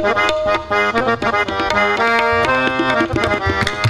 Thank you.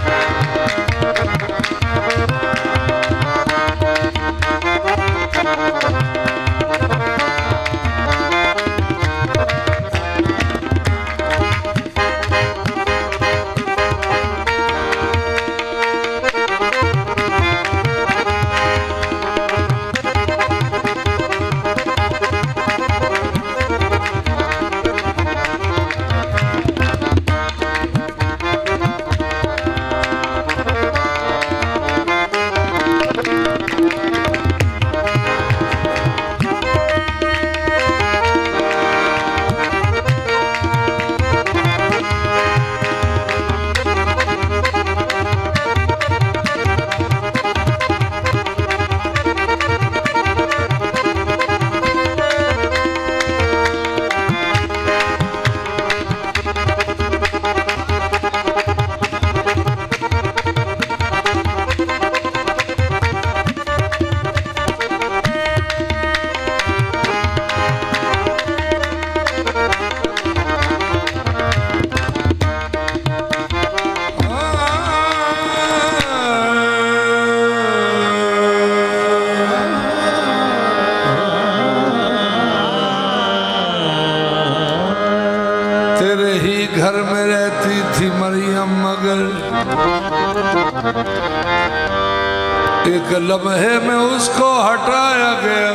ایک لمحے میں اس کو ہٹایا گیا۔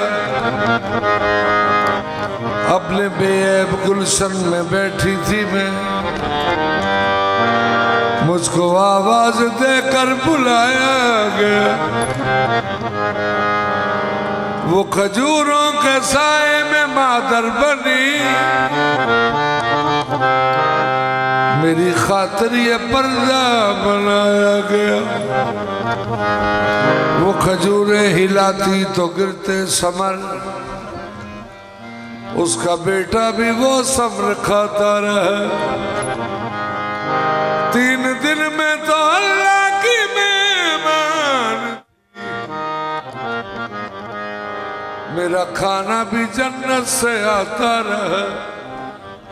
اپنے بے عیب گلشن میں بیٹھی تھی میں۔ مجھ کو آواز دے کر بلایا گیا۔ وہ کھجوروں کے سائے میں مادر بنی۔ میری خاطر یہ پردہ بنایا گیا۔ وہ کھجوریں ہلاتی تو گرتے سمر۔ اس کا بیٹا بھی وہ سمر کھاتا رہا۔ تین دن میں تو اللہ کی مہمان۔ میرا کھانا بھی جنت سے آتا رہا۔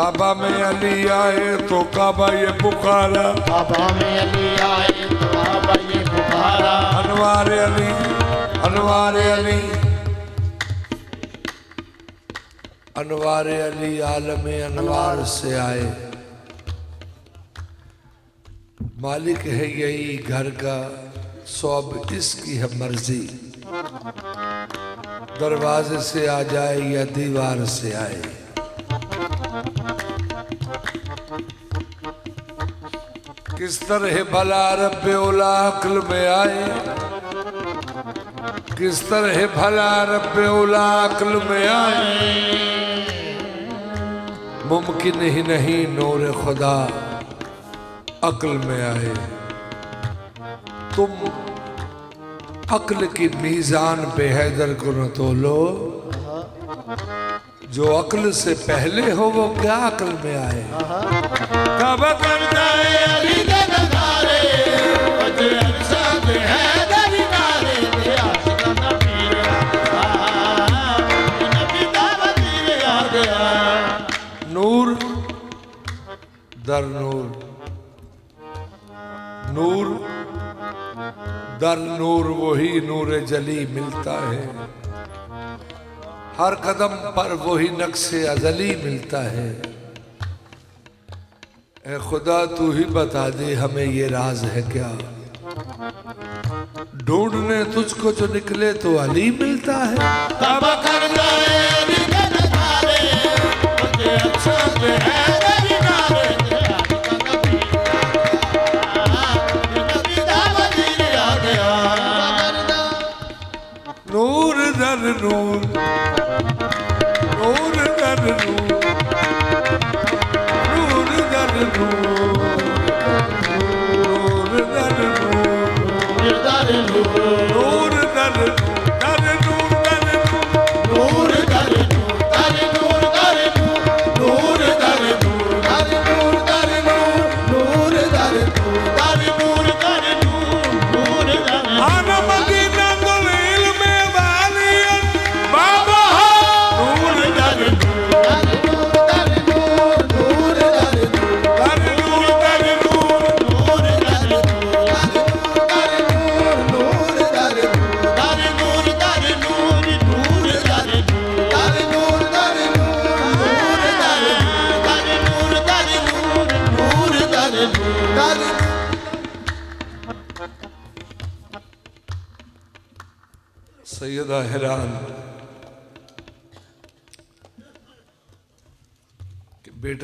کعبہ میں علی آئے تو کعبہ یہ پکارا انوار علی انوار علی انوار علی عالم انوار سے آئے مالک ہے یہی گھر کا سوب اس کی ہے مرضی دروازے سے آ جائے یا دیوار سے آئے کس طرح بھلا رب اولا عقل میں آئے؟ کس طرح بھلا رب اولا عقل میں آئے؟ ممکن ہی نہیں نور خدا عقل میں آئے۔ تم عقل کی میزان پہ حیدر کو نہ تولو۔ جو عقل سے پہلے ہو وہ کیا عقل میں آئے؟ کب کرتا ہے علی دے نظارے؟ مجھے افساد ہے در نور۔ نور در نور وہی نور جلی ملتا ہے۔ ہر قدم پر وہی نقش ازلی ملتا ہے۔ اے خدا، تو ہی بتا دے ہمیں یہ راز ہے کیا۔ ڈھونڈنے تجھ کو جو نکلے تو علی ملتا ہے۔ Prabhu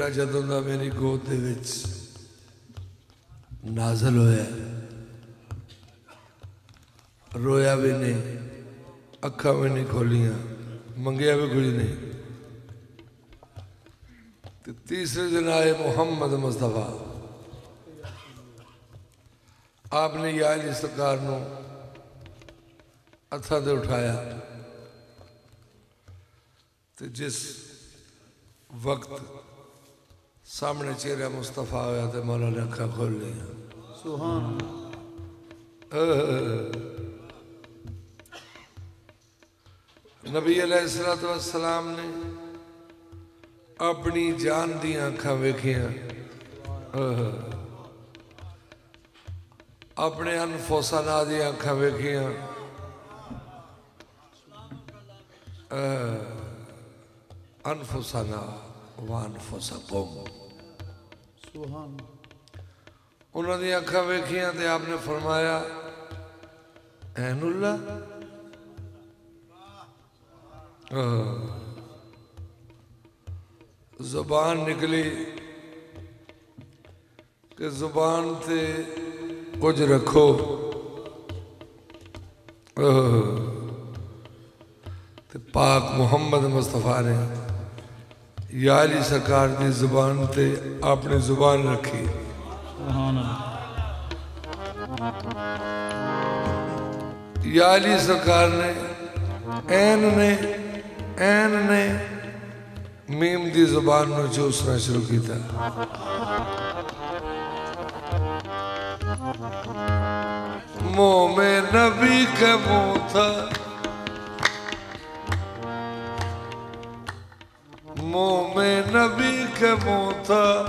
بیٹا جدوں دا میری گود دے وچ نازل ہویا رویا بھی نہیں اکھا بھی نہیں کھولیاں منگیا بھی کچھ نہیں تیسرے دن آئے محمد مصطفیٰ آپ نے یا علی سرکار نو اتھا دے اٹھایا تو جس وقت سامنے چیرے مصطفیٰ آیا تھے مولا نے اکھا کھول لیا سبحان نبی علیہ السلام نے اپنی جان دیا اکھا ویکھیاں۔ اپنے انفوسنا دیا اکھا انفوسانا انفوسانا وانفسکم سبحان انہوں نے اکھا ویکھیاں تے آپ نے فرمایا این اللہ زبان نکلی کہ زبان تے کچھ رکھو۔ تے پاک محمد مصطفیٰ نے یا علی سرکار دی زبان تے اپنی زبان رکھی۔ سبحان اللہ یا علی سرکار نے این نے این نے میم دی زبان نو چوسنا شروع کیتا۔ منہ میں نبی کے منہ تھا۔ کے منہ تھا،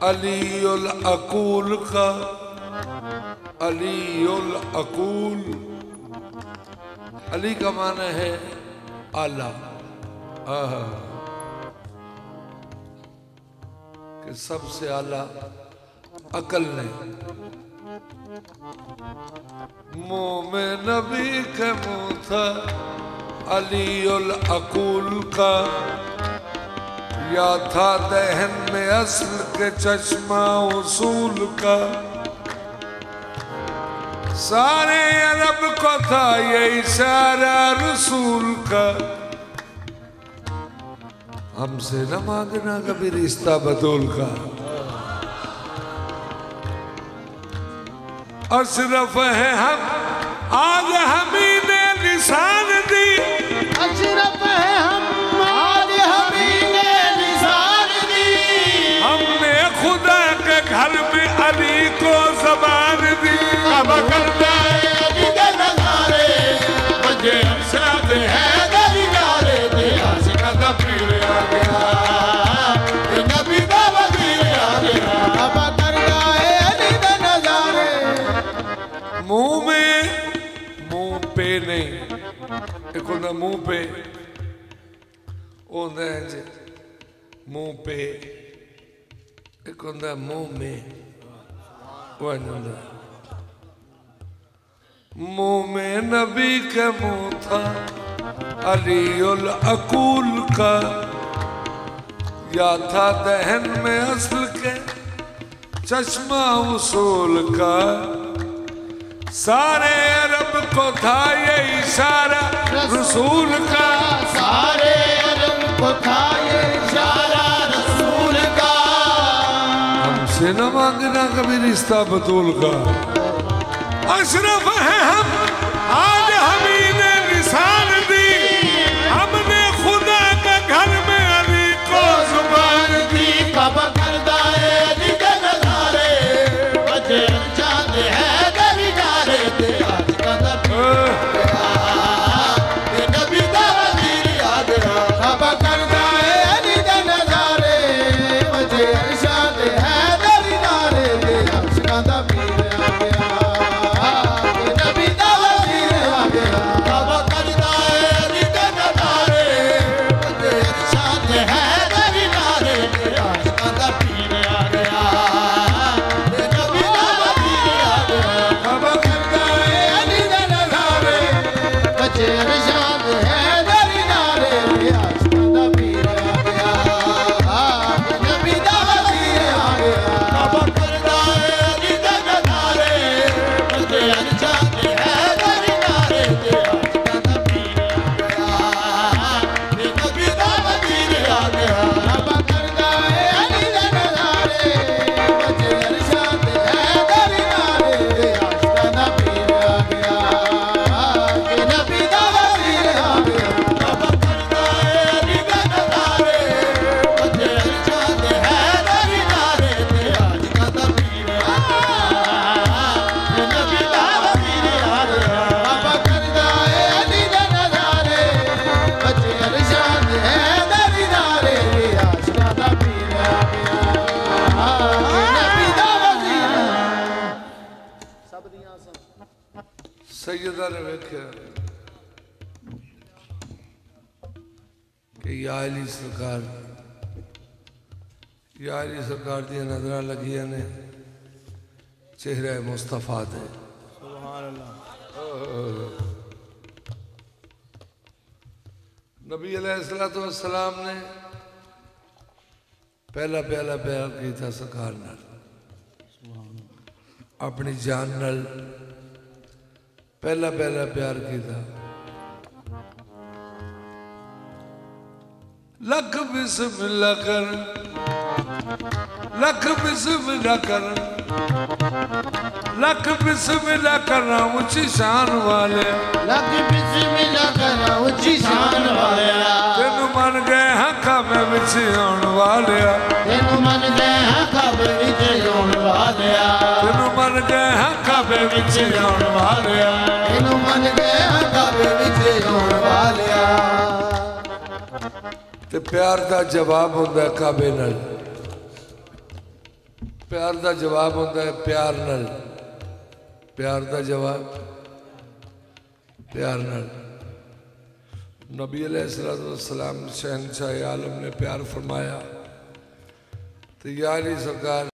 علی العقول کا۔ علی العقول۔ علی کا معنی ہے آلہ آہا کہ سب سے آلہ عقل نے۔ منہ میں نبی کے منہ تھا، علی العقول کا۔ یا تھا دہن میں اصل کے چشمہ اصول کا۔ سارے عرب کو تھا یہ اشارہ رسول کا۔ ہم سے نہ مانگنا کبھی رشتہ بدول کا۔ اشرف ہے ہم، آج ہمیں نے نشان دی۔ اشرف ہے ہم ایک ہوتا منہ پہ وہ ہوتا ہے جی منہ پہ ایک ہوتا منہ میں وہ نہیں ہوتا منہ میں نبی کے منہ تھا علی العقول کا یا تھا دہن میں اصل کے چشمہ کو تھا یہ اشارہ رسول کا سارے عرب کو تھا یہ اشارہ رسول کا۔ ہم سے نہ مانگنا کبھی رشتہ بطول کا۔ اشرف ہے نے ویکھیا کہ یا علی سرکار یا علی سرکار دیا نظرہ لگیا نے چہرہ مصطفیٰ دے۔ سبحان اللہ۔ نبی علیہ السلام نے پہلا پہلا پیار کی تھا سرکار نال۔ اپنی جان نال ਪਹਿਲਾ ਪਹਿਲਾ ਪਿਆਰ ਕੀਤਾ। ਲੱਖ ਬਿਸਮਿਲ੍ਲਾ ਕਰ ਲੱਖ ਬਿਸਮਿਲ੍ਲਾ ਕਰ ਲੱਖ ਬਿਸਮਿਲ੍ਲਾ ਕਰਨਾ ਉੱਚੀ ਸ਼ਾਨ ਵਾਲਿਆ। ਲੱਖ ਬਿਸਮਿਲ੍ਲਾ ਕਰਨਾ ਉੱਚੀ ਸ਼ਾਨ ਵਾਲਿਆ। ਤੈਨੂੰ ਮੰਨ ਗਏ ਹੱਕਾਂ ਵਿੱਚ ਆਉਣ ਵਾਲਿਆ। ਤੈਨੂੰ ਮੰਨ ਵਿੱਚ ਆਉਣ ਵਾਲਿਆ ਤੈਨੂੰ ਮੰਨ ਗਏ ਹਾਂ ਖਬਰ ਵਿੱਚ ਆਉਣ ਵਾਲਿਆ ਤੇ ਪਿਆਰ ਦਾ ਜਵਾਬ ਹੁੰਦਾ ਹੈ ਕਾਬੇ ਨਾਲ ਪਿਆਰ ਦਾ ਜਵਾਬ ਹੁੰਦਾ ਹੈ ਪਿਆਰ ਨਾਲ ਪਿਆਰ ਦਾ ਜਵਾਬ ਪਿਆਰ ਨਾਲ ਨਬੀ علیہ الصلوۃ والسلام شہنشاہ عالم نے پیار فرمایا تو یا علی سرکار